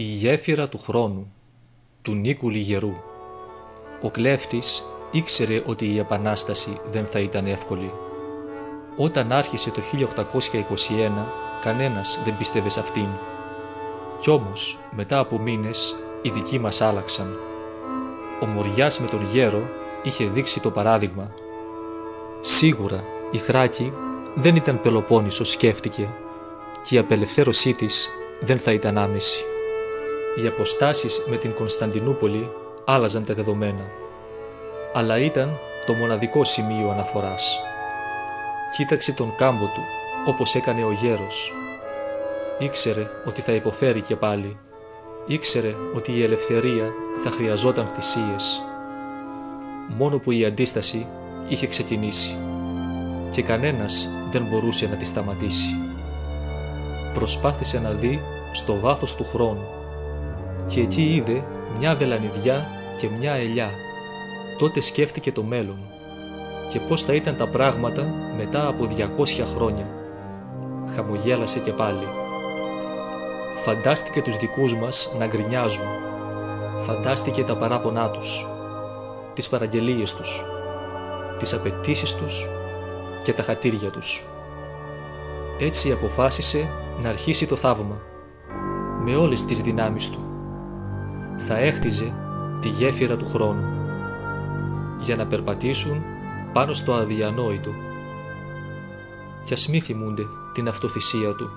Η γέφυρα του χρόνου του Νίκου Λιγερού Ο κλέφτης ήξερε ότι η Επανάσταση δεν θα ήταν εύκολη. Όταν άρχισε το 1821 κανένας δεν πίστευε σε αυτήν. Κι όμως μετά από μήνες οι δικοί μας άλλαξαν. Ο Μοριάς με τον Γέρο είχε δείξει το παράδειγμα. Σίγουρα η Θράκη δεν ήταν Πελοπόννησος σκέφτηκε και η απελευθέρωσή της δεν θα ήταν άμεση. Οι αποστάσεις με την Κωνσταντινούπολη άλλαζαν τα δεδομένα, αλλά ήταν το μοναδικό σημείο αναφοράς. Κοίταξε τον κάμπο του, όπως έκανε ο γέρος. Ήξερε ότι θα υποφέρει και πάλι. Ήξερε ότι η ελευθερία θα χρειαζόταν θυσίες. Μόνο που η αντίσταση είχε ξεκινήσει και κανένας δεν μπορούσε να τη σταματήσει. Προσπάθησε να δει στο βάθος του χρόνου και εκεί είδε μια βελανιδιά και μια ελιά. Τότε σκέφτηκε το μέλλον και πώς θα ήταν τα πράγματα μετά από 200 χρόνια. Χαμογέλασε και πάλι. Φαντάστηκε τους δικούς μας να γκρινιάζουν. Φαντάστηκε τα παράπονά τους, τις παραγγελίες τους, τις απαιτήσεις τους και τα χατήρια τους. Έτσι αποφάσισε να αρχίσει το θαύμα, με όλες τις δυνάμεις του. Θα έχτιζε τη γέφυρα του χρόνου, για να περπατήσουν πάνω στο αδιανόητο. Κι ας μη θυμούνται την αυτοθυσία του.